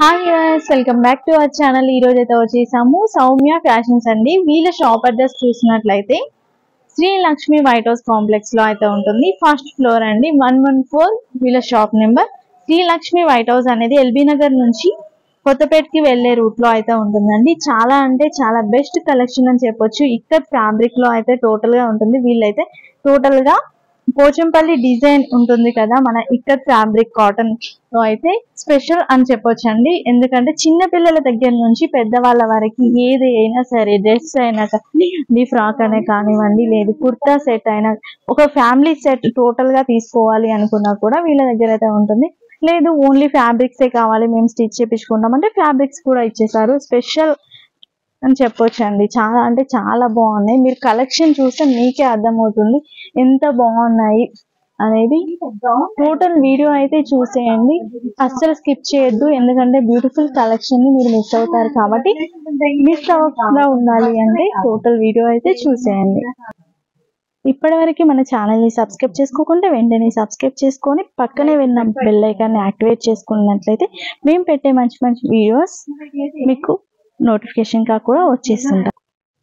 Hi welcome back to our channel ఈ రోజు అయితే వచ్చేసాము. సౌమ్య ఫ్యాషన్స్ అండి. వీళ్ళ షాప్ అడ్రస్ చూసినట్లయితే శ్రీ లక్ష్మి వైట్ హౌస్ కాంప్లెక్స్లో అయితే ఉంటుంది. ఫస్ట్ ఫ్లోర్ అండి. వన్ వన్ ఫోర్ వీళ్ళ shop number Shri Lakshmi white house అనేది ఎల్బీ నగర్ నుంచి కొత్తపేటకి వెళ్ళే రూట్లో అయితే ఉంటుందండి. చాలా అంటే చాలా బెస్ట్ కలెక్షన్ అని చెప్పొచ్చు. ఇక్కడ ఫ్యాబ్రిక్లో అయితే టోటల్గా ఉంటుంది. వీళ్ళైతే టోటల్గా పోచంపల్లి డిజైన్ ఉంటుంది కదా మన ఇక్కడ ఫ్యాబ్రిక్ కాటన్లో అయితే స్పెషల్ అని చెప్పొచ్చండి. ఎందుకంటే చిన్న పిల్లల దగ్గర నుంచి పెద్దవాళ్ళ వరకు ఏది అయినా సరే డ్రెస్ అయినా కానీ ఫ్రాక్ అనే కానివ్వండి లేదు కుర్తా సెట్ అయినా ఒక ఫ్యామిలీ సెట్ టోటల్గా తీసుకోవాలి అనుకున్నా కూడా వీళ్ళ దగ్గర అయితే ఉంటుంది. లేదు ఓన్లీ ఫ్యాబ్రిక్స్ ఏ కావాలి మేము స్టిచ్ చేపించుకుంటాం అంటే ఫ్యాబ్రిక్స్ కూడా ఇచ్చేసారు. స్పెషల్ అని చెప్పొచ్చు అండి చాలా అంటే చాలా బాగున్నాయి. మీరు కలెక్షన్ చూస్తే మీకే అర్థమవుతుంది. ఎంత బాగున్నాయి అనేది. టోటల్ వీడియో అయితే చూసేయండి. అస్సలు స్కిప్ చేయొద్దు. ఎందుకంటే బ్యూటిఫుల్ కలెక్షన్ని మీరు మిస్ అవుతారు కాబట్టి మిస్ అవ్వకుండా ఉండాలి అంటే టోటల్ వీడియో అయితే చూసేయండి. ఇప్పటివరకు మన ఛానల్ని సబ్స్క్రైబ్ చేసుకోకుండా వెంటనే సబ్స్క్రైబ్ చేసుకొని పక్కనే విన్న బెల్ ఐకాన్ యాక్టివేట్ చేసుకున్నట్లయితే మేము పెట్టే మంచి మంచి వీడియోస్ మీకు నోటిఫికేషన్గా కూడా వచ్చేస్తుంటాం.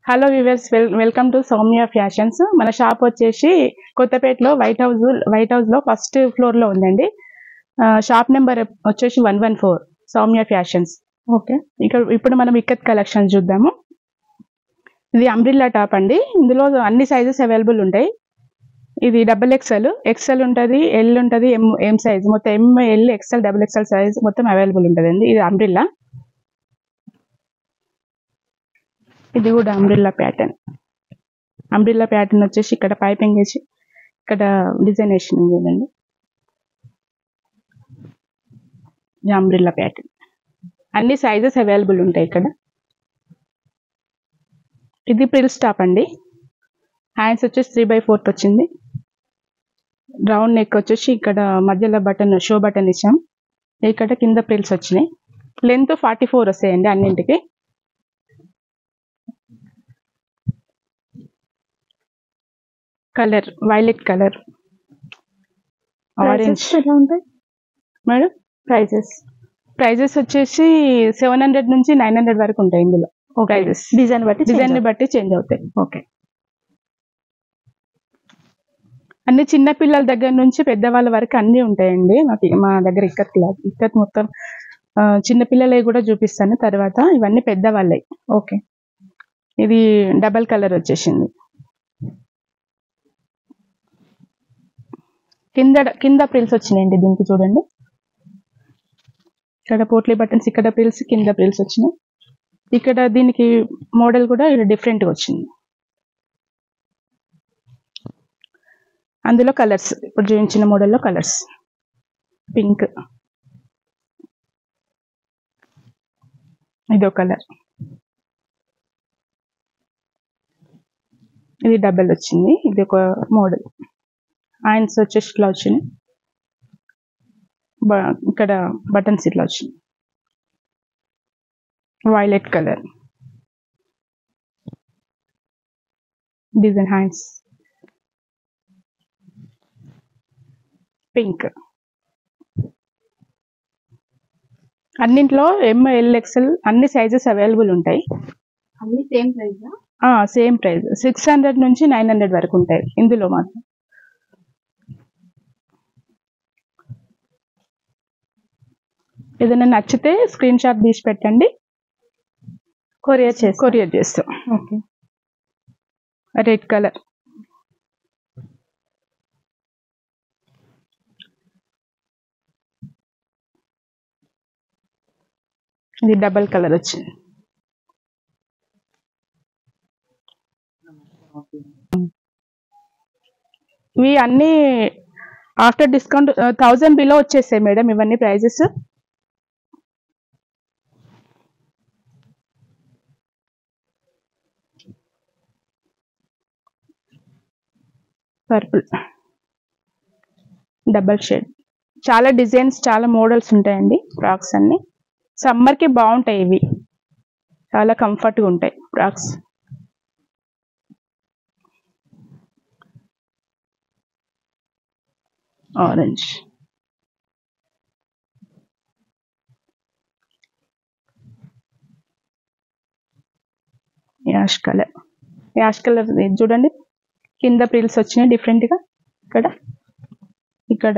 Hello viewers well welcome to Soumya fashions మన షాప్ వచ్చేసి కొత్తపేటలో వైట్ హౌస్ వైట్ హౌస్లో ఫస్ట్ ఫ్లోర్లో ఉందండి. షాప్ నెంబర్ వచ్చేసి one one four Soumya fashions okay. ఇక్కడ ఇప్పుడు మనం ఇక్కత్ కలెక్షన్ చూద్దాము. ఇది అంబ్రిల్లా టాప్ అండి. ఇందులో అన్ని సైజెస్ అవైలబుల్ ఉంటాయి. ఇది డబుల్ ఎక్స్ఎల్ ఎక్స్ఎల్ ఉంటుంది ఎల్ ఉంటుంది ఎం ఎం సైజ్ మొత్తం M L XL double XL size మొత్తం అవైలబుల్ ఉంటుంది అండి ఇది అంబ్రిల్లా ఇది కూడా అంబ్రిల్లా ప్యాటర్న్ అంబ్రిల్లా ప్యాటర్న్ వచ్చేసి ఇక్కడ పైపింగ్ వేసి ఇక్కడ డిజైన్ వేసింది చూడండి. అంబ్రిల్లా ప్యాటర్న్ అన్ని సైజెస్ అవైలబుల్ ఉంటాయి ఇక్కడ. ఇది ప్రిల్ స్టాప్ అండి. హ్యాండ్స్ వచ్చేసి త్రీ బై ఫోర్త్ వచ్చింది. రౌండ్ నెక్ వచ్చేసి ఇక్కడ మధ్యలో బటన్ షో బటన్ ఇచ్చాం. ఇక్కడ కింద ప్రిల్స్ వచ్చినాయి. లెంత్ ఫార్టీ ఫోర్ వస్తాయండి అన్నింటికి. Colour violet colour. ఆరెంజ్ ఎలా ఉంటాయి? మేడం? ప్రైజెస్ ప్రైజెస్ వచ్చేసి సెవెన్ హండ్రెడ్ నుంచి నైన్ హండ్రెడ్ వరకు ఉంటాయి ఇందులో. ప్రైజెస్ డిజైన్ బట్టి డిజైన్ని బట్టి చేంజ్ అవుతాయి. ఓకే అన్ని చిన్న పిల్లల దగ్గర నుంచి పెద్దవాళ్ళ వరకు అన్ని ఉంటాయండి. మాకు మా దగ్గర ఇక్కత్ క్లాత్ ఇక్కత్ మొత్తం చిన్న పిల్లలవి కూడా చూపిస్తాను. తర్వాత ఇవన్నీ పెద్దవాళ్ళవి. ఓకే ఇది డబల్ కలర్ వచ్చేసింది. కింద కింద ప్రిల్స్ వచ్చినాయండి దీనికి చూడండి. ఇక్కడ పోట్లీ బటన్స్ ఇక్కడ ప్రిల్స్ కింద ప్రిల్స్ వచ్చినాయి. ఇక్కడ దీనికి మోడల్ కూడా డిఫరెంట్గా వచ్చింది. అందులో కలర్స్ ఇప్పుడు చూపించిన మోడల్లో కలర్స్ పింక్ ఇదో కలర్ ఇది డబల్ వచ్చింది. ఇది ఒక మోడల్ హ్యాండ్స్ వచ్చేసి ఇట్లా వచ్చినాయి. ఇక్కడ బటన్స్ ఇట్లా వచ్చినాయి. Violet colour design hands pink అన్నింట్లో M L XL అన్ని సైజెస్ అవైలబుల్ ఉంటాయి. అన్ని same price same price six hundred నుంచి నైన్ హండ్రెడ్ వరకు ఉంటాయి. ఇందులో మాత్రం. ఏదైనా నచ్చితే స్క్రీన్ షాట్ తీసి పెట్టండి. కొరియర్ చేసి కొరియర్ చేస్తాం. ఓకే రెడ్ కలర్ ఇది డబల్ కలర్ వచ్చింది. ఇవి అన్ని ఆఫ్టర్ డిస్కౌంట్ థౌజండ్ బిలో వచ్చేసాయి మేడం ఇవన్నీ ప్రైజెస్ పర్పుల్ డబల్ షేడ్ చాలా డిజైన్స్ చాలా మోడల్స్ ఉంటాయండి ఫ్రాక్స్ అన్నీ. సమ్మర్కి బాగుంటాయి ఇవి. చాలా కంఫర్ట్గా ఉంటాయి frocks. Orange ash colour ash colour చూడండి. కింద ప్రిల్స్ వచ్చినాయి డిఫరెంట్గా గా. ఇక్కడ ఇక్కడ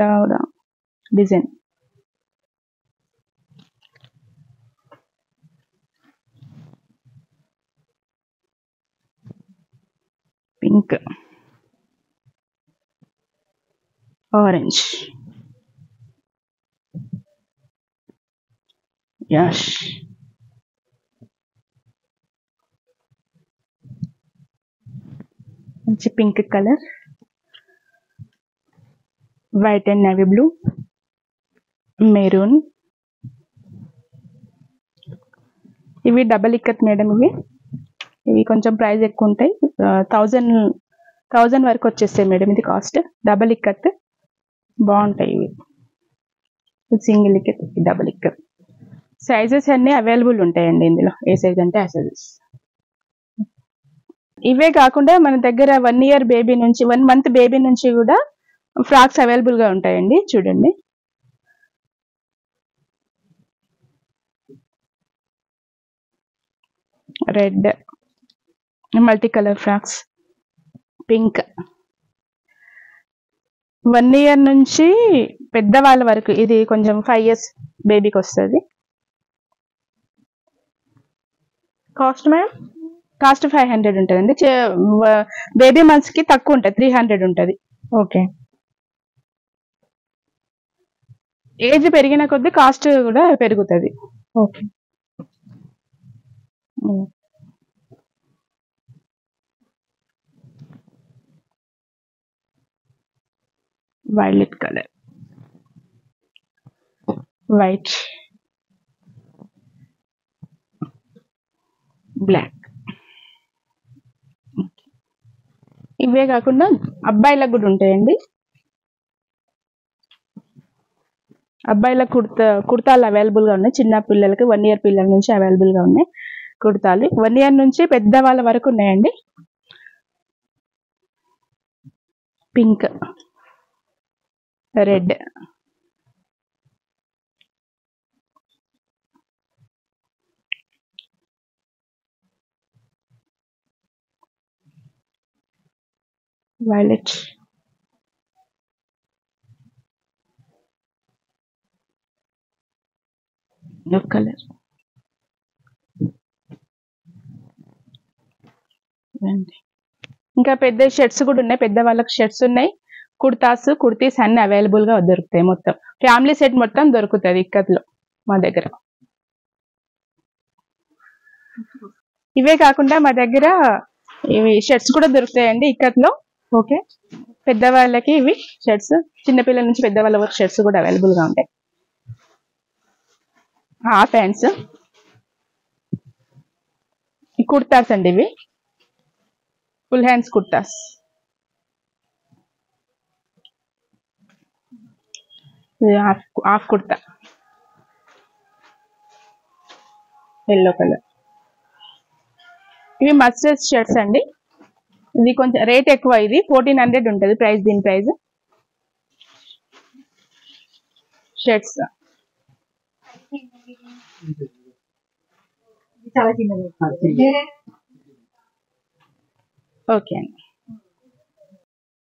డిజైన్. పింక్. ఆరెంజ్. యాష్. మంచి pink colour. White and navy blue maroon ఇవి డబల్ ఇక్కత్ మేడం ఇవి. ఇవి కొంచెం ప్రైస్ ఎక్కువ ఉంటాయి. థౌజండ్ థౌజండ్ వరకు వచ్చేస్తాయి మేడం ఇది కాస్ట్ డబల్ ఇక్కత్. బాగుంటాయి ఇవి. Single ikat double ikat. Sizes అన్నీ అవైలబుల్ ఉంటాయండి ఇందులో. ఏ సైజ్ అంటే ఆ సైజెస్ ఇవే కాకుండా మన దగ్గర వన్ ఇయర్ బేబీ నుంచి వన్ మంత్ బేబీ నుంచి కూడా ఫ్రాక్స్ అవైలబుల్గా ఉంటాయండి. చూడండి. Red multi colour frocks pink one year నుంచి పెద్దవాళ్ళ వరకు ఇది కొంచెం ఫైవ్ ఇయర్స్ బేబీకి వస్తుంది. Cost ma'am cost five hundred ఉంటుందండి బేబీ మంత్స్కి తక్కువ ఉంటుంది. త్రీ హండ్రెడ్ ఉంటుంది. ఓకే. ఏజ్ పెరిగిన కొద్దీ కాస్ట్ కూడా పెరుగుతుంది. Okay. Violet colour white black ఇవే కాకుండా అబ్బాయిలకు కూడా ఉంటాయండి. అబ్బాయిల కుర్తా కుర్తాలు అవైలబుల్గా ఉన్నాయి. చిన్న పిల్లలకి వన్ ఇయర్ పిల్లల నుంచి అవైలబుల్గా ఉన్నాయి కుర్తాలు. వన్ ఇయర్ నుంచి పెద్ద వాళ్ళ వరకు ఉన్నాయండి. పింక్ రెడ్ వైలెట్ కలర్ ఇంకా పెద్ద షర్ట్స్ కూడా ఉన్నాయి. పెద్ద వాళ్ళకి షర్ట్స్ ఉన్నాయి. కుర్తాస్ కుర్తీస్ అన్ని అవైలబుల్గా దొరుకుతాయి మొత్తం. ఫ్యామిలీ సెట్ మొత్తం దొరుకుతుంది ఇక్కత్లో మా దగ్గర. ఇవే కాకుండా మా దగ్గర ఇవి షర్ట్స్ కూడా దొరుకుతాయండి ఇక్కత్లో ఓకే. పెద్దవాళ్ళకి ఇవి షర్ట్స్. చిన్నపిల్లల నుంచి పెద్దవాళ్ళ వరకు షర్ట్స్ కూడా అవైలబుల్గా ఉంటాయి. హాఫ్ హ్యాండ్స్ కుర్తాస్ అండి ఇవి. Full hands kurtas. Half half kurta. Yellow colour ఇవి మస్టర్డ్ షర్ట్స్ అండి. ఇది కొంచెం రేట్ ఎక్కువ ఇది. ఫోర్టీన్ హండ్రెడ్ ఉంటుంది ప్రైస్ దీని ప్రైస్ షర్ట్స్ ఓకే అండి.